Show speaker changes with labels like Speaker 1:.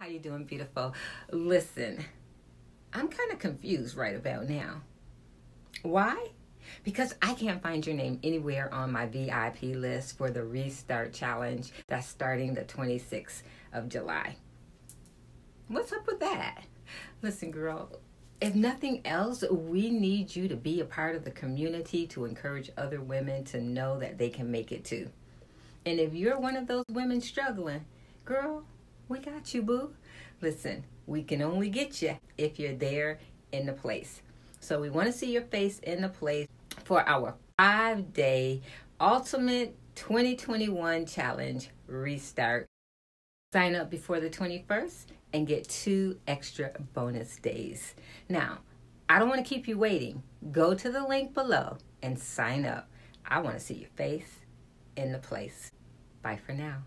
Speaker 1: How you doing, beautiful? Listen, I'm kind of confused right about now. Why? Because I can't find your name anywhere on my VIP list for the Restart Challenge that's starting the 26th of July. What's up with that? Listen, girl, if nothing else, we need you to be a part of the community to encourage other women to know that they can make it too. And if you're one of those women struggling, girl, we got you, boo. Listen, we can only get you if you're there in the place. So we want to see your face in the place for our five day ultimate 2021 challenge restart. Sign up before the 21st and get two extra bonus days. Now, I don't want to keep you waiting. Go to the link below and sign up. I want to see your face in the place. Bye for now.